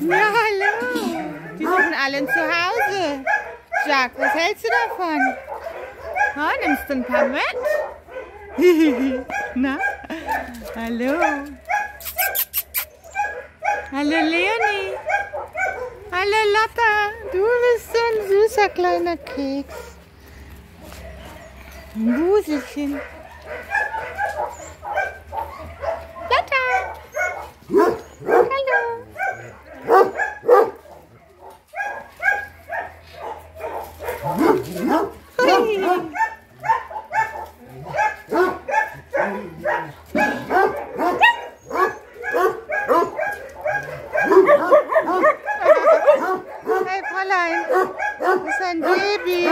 Na, hallo. Die sind alle zu Hause. Jacques, was hältst du davon? Oh, nimmst du ein paar mit? Na? Hallo. Hallo, Leonie. Hallo, Lotta. Du bist so ein süßer kleiner Keks. Ein Buselchen. Hey Fräulein, das ist ein Baby.